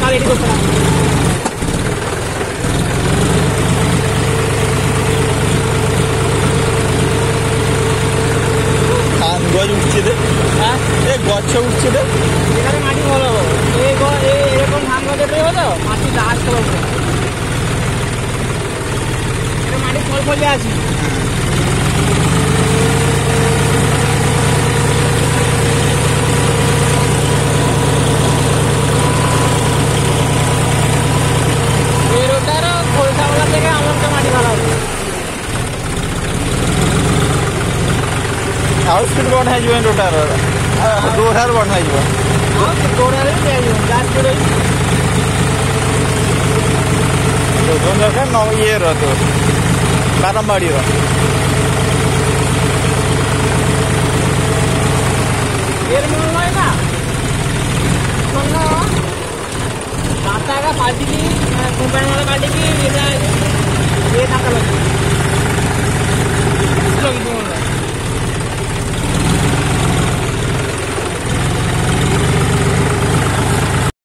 কাল রেডি করতে না গছ উঠছে রে হ্যাঁ? এ গছ উঠছে রে এখানে মাটি ভালো এই এরকম ধান গাছের পেয়ে হতো মাটি গাছ তো মাটি ফল ফলে আছে। ଆଉ ସ୍ପିଡ୍ କ'ଣ ହେଇଯିବ ଟୋଟାଲ ଦୌଡ଼ାରୁ କ'ଣ ହେଇଯିବ ଦରକାର ନ ଇଏର ତୁ ବାରମ୍ବାଡ଼ିର পাল্টিকি কোম্পানি পাল্টিকি এটা টাকা লাগবে